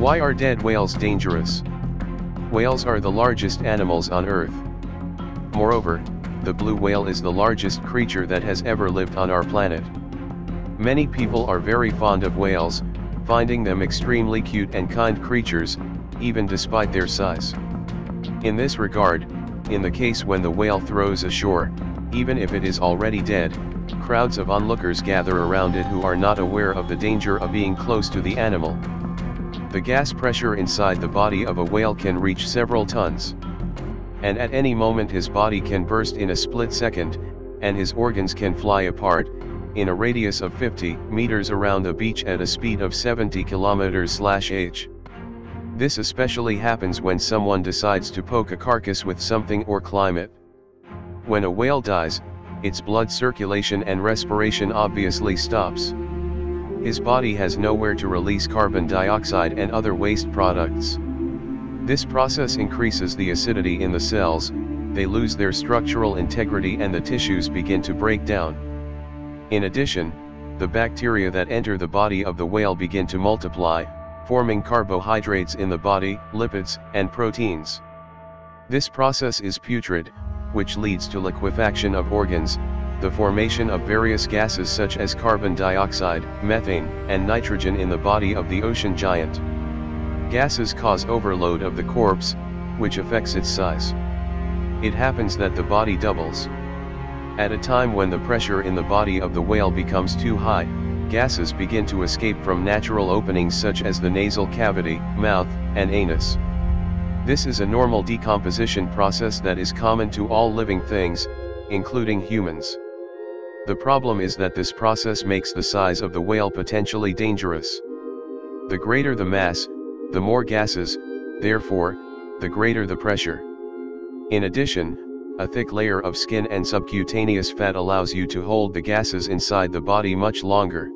Why are dead whales dangerous? Whales are the largest animals on Earth. Moreover, the blue whale is the largest creature that has ever lived on our planet. Many people are very fond of whales, finding them extremely cute and kind creatures, even despite their size. In this regard, in the case when the whale throws ashore, even if it is already dead, crowds of onlookers gather around it who are not aware of the danger of being close to the animal. The gas pressure inside the body of a whale can reach several tons. And at any moment his body can burst in a split second, and his organs can fly apart, in a radius of 50 meters around the beach at a speed of 70 kilometers h. This especially happens when someone decides to poke a carcass with something or climb it. When a whale dies, its blood circulation and respiration obviously stops. His body has nowhere to release carbon dioxide and other waste products. This process increases the acidity in the cells, they lose their structural integrity and the tissues begin to break down. In addition, the bacteria that enter the body of the whale begin to multiply, forming carbohydrates in the body, lipids, and proteins. This process is putrid, which leads to liquefaction of organs, the formation of various gases such as carbon dioxide, methane, and nitrogen in the body of the ocean giant. Gases cause overload of the corpse, which affects its size. It happens that the body doubles. At a time when the pressure in the body of the whale becomes too high, gases begin to escape from natural openings such as the nasal cavity, mouth, and anus. This is a normal decomposition process that is common to all living things, including humans. The problem is that this process makes the size of the whale potentially dangerous. The greater the mass, the more gases, therefore, the greater the pressure. In addition, a thick layer of skin and subcutaneous fat allows you to hold the gases inside the body much longer.